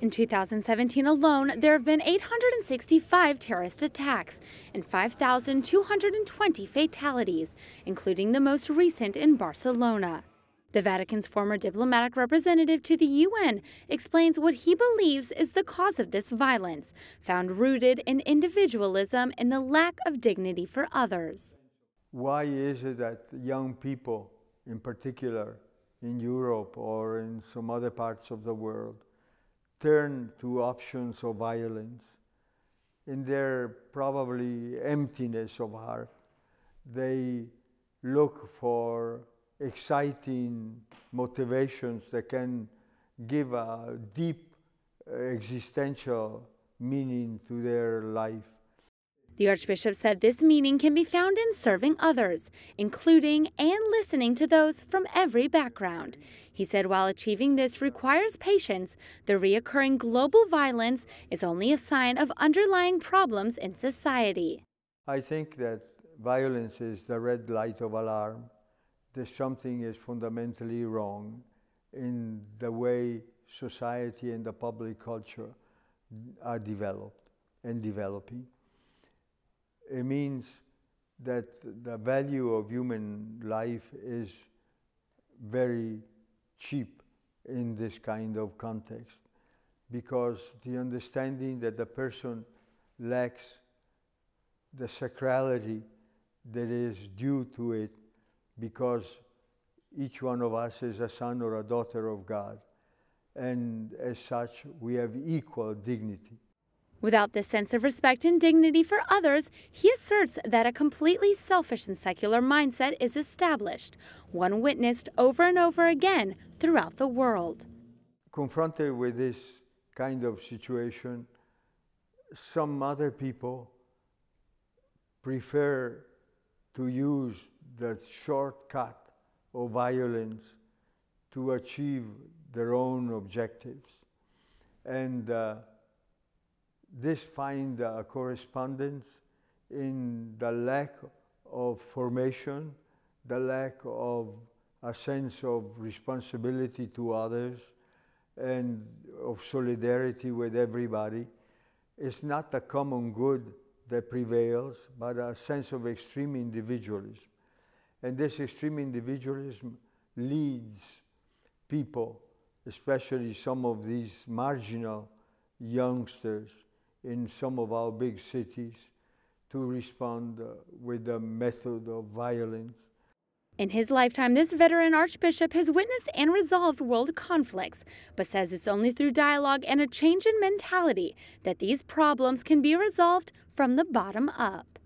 In 2017 alone, there have been 865 terrorist attacks and 5,220 fatalities, including the most recent in Barcelona. The Vatican's former diplomatic representative to the UN explains what he believes is the cause of this violence, found rooted in individualism and the lack of dignity for others. Why is it that young people, in particular in Europe or in some other parts of the world, turn to options of violence? In their probably emptiness of heart, they look for exciting motivations that can give a deep uh, existential meaning to their life. The Archbishop said this meaning can be found in serving others, including and listening to those from every background. He said while achieving this requires patience, the reoccurring global violence is only a sign of underlying problems in society. I think that violence is the red light of alarm that something is fundamentally wrong in the way society and the public culture are developed and developing. It means that the value of human life is very cheap in this kind of context because the understanding that the person lacks the sacrality that is due to it because each one of us is a son or a daughter of God. And as such, we have equal dignity. Without this sense of respect and dignity for others, he asserts that a completely selfish and secular mindset is established, one witnessed over and over again throughout the world. Confronted with this kind of situation, some other people prefer to use the shortcut of violence to achieve their own objectives. And uh, this find a correspondence in the lack of formation, the lack of a sense of responsibility to others, and of solidarity with everybody. It's not the common good that prevails, but a sense of extreme individualism. And this extreme individualism leads people, especially some of these marginal youngsters in some of our big cities, to respond uh, with a method of violence. In his lifetime, this veteran archbishop has witnessed and resolved world conflicts, but says it's only through dialogue and a change in mentality that these problems can be resolved from the bottom up.